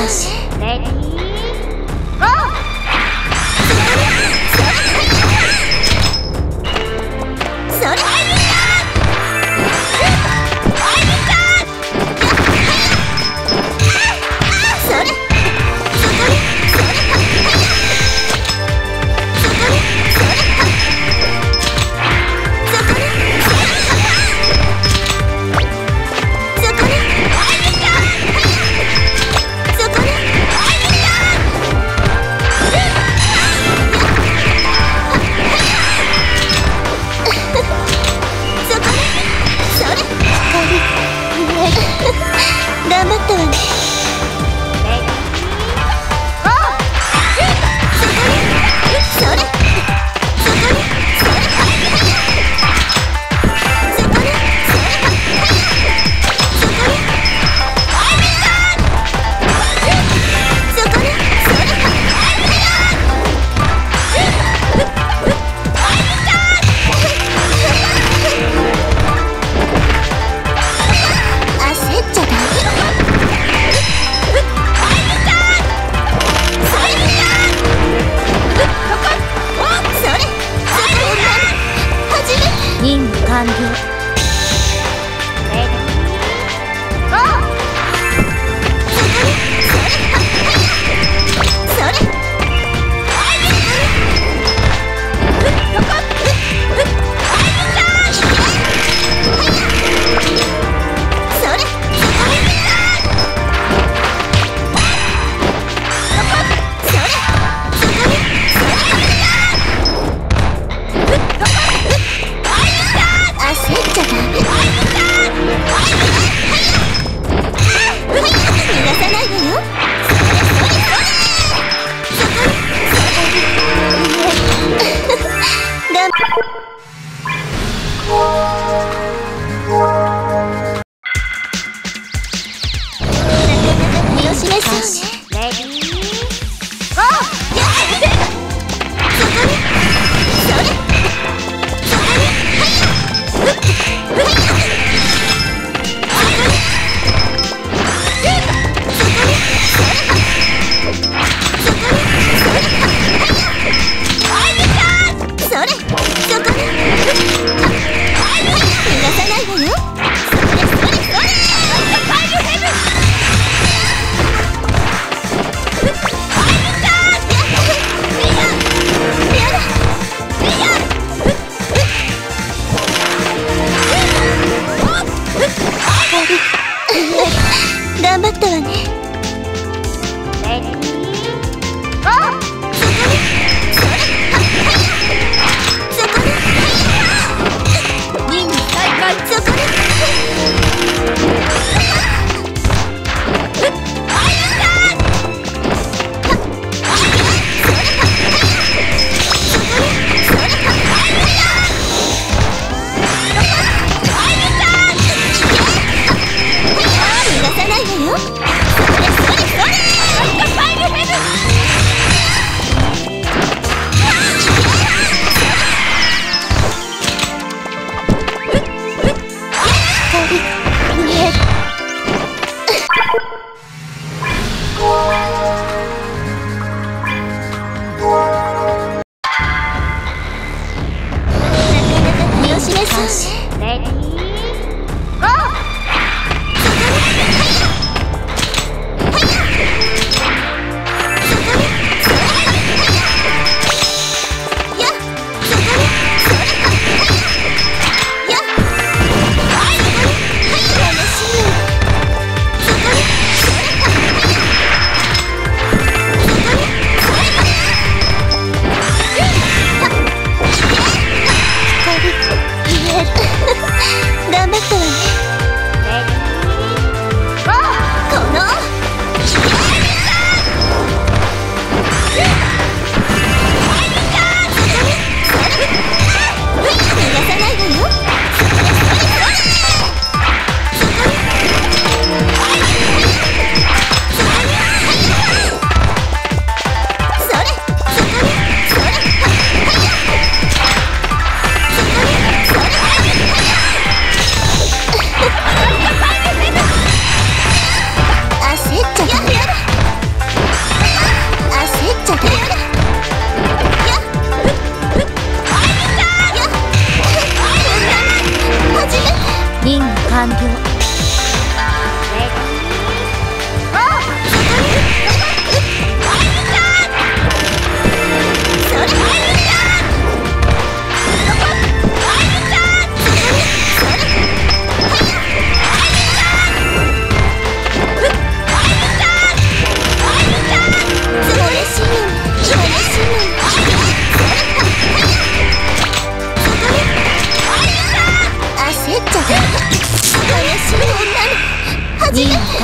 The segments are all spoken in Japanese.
よし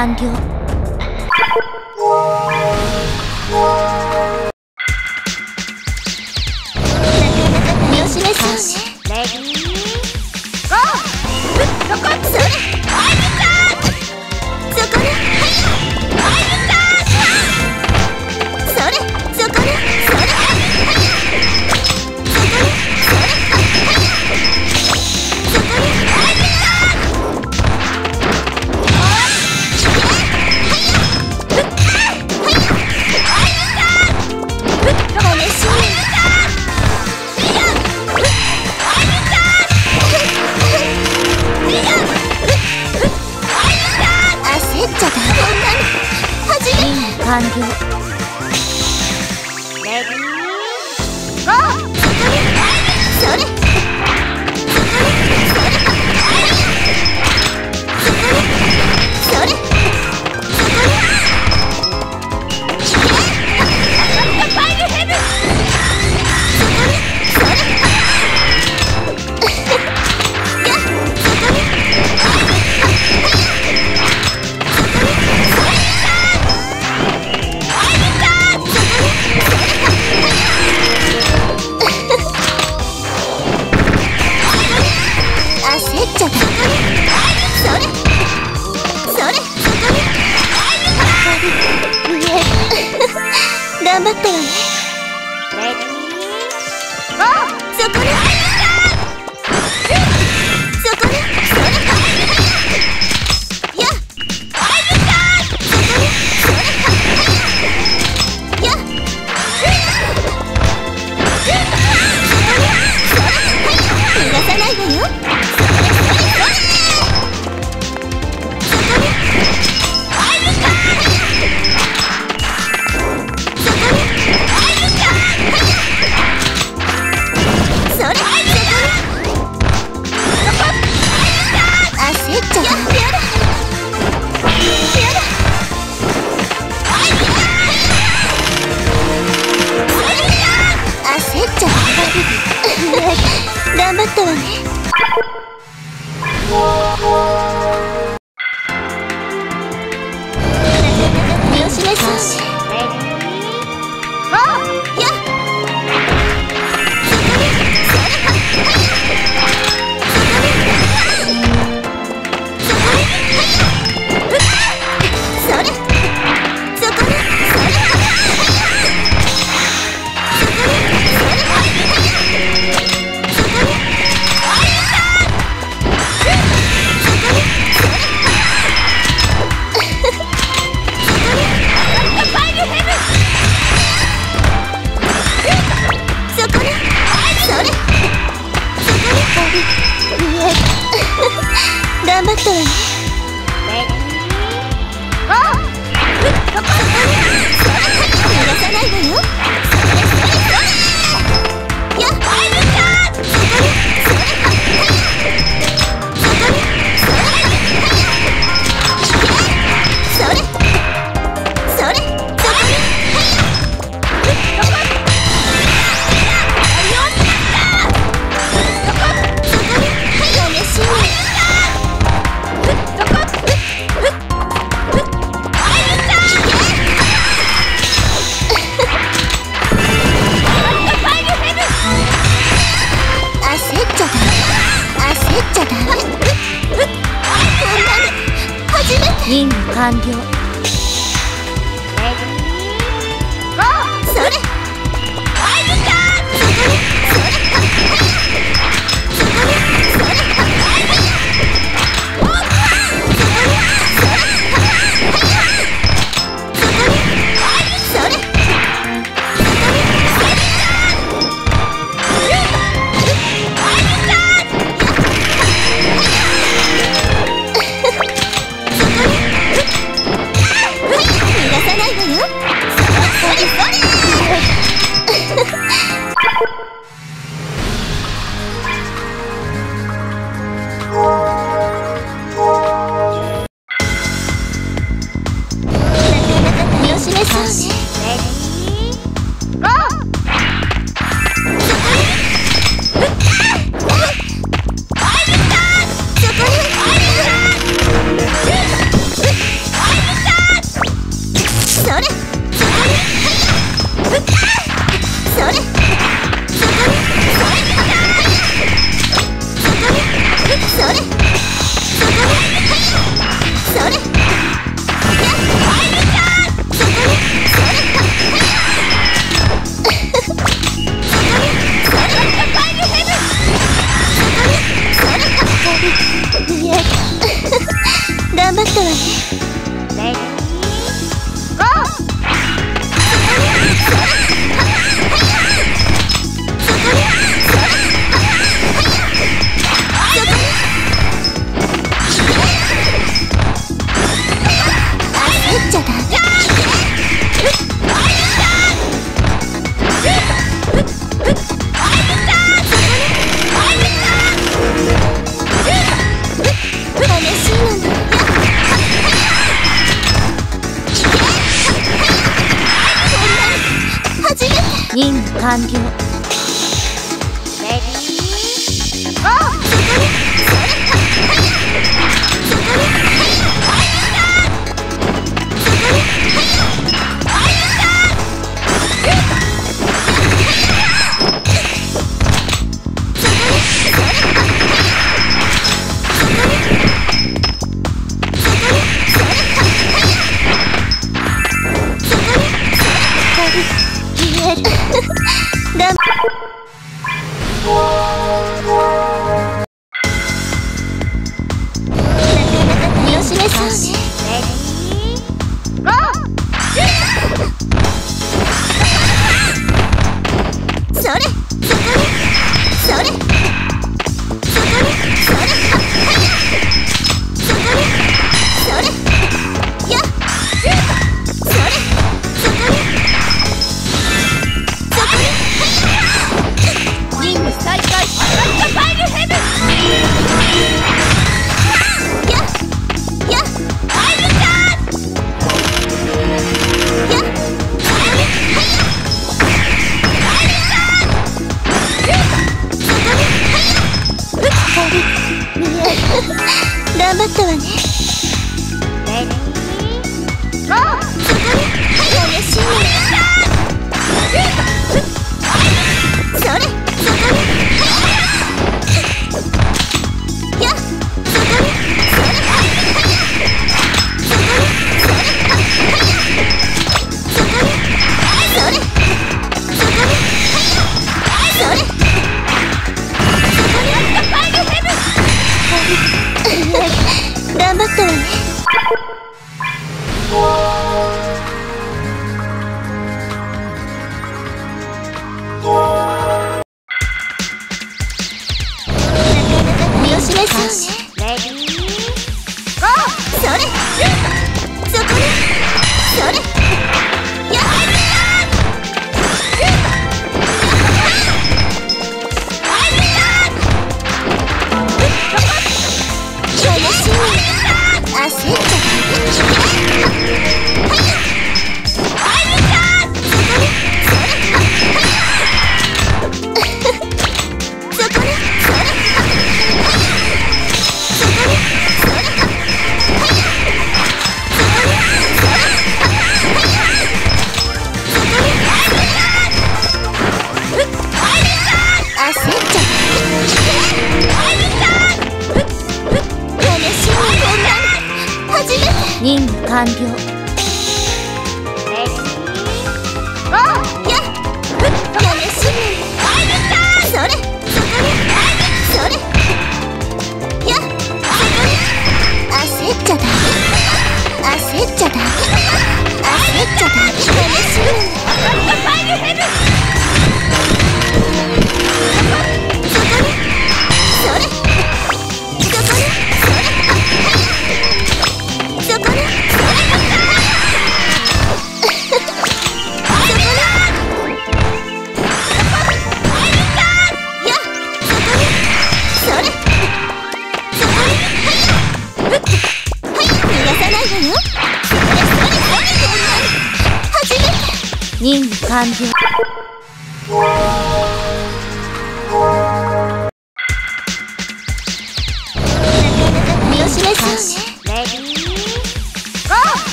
任務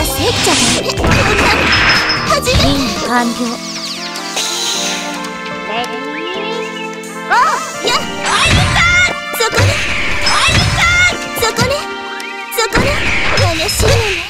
焦っちゃダメこんな始め。任完了おやアイルさんそこね。アイルさんそこね。そこね。悲しいのね。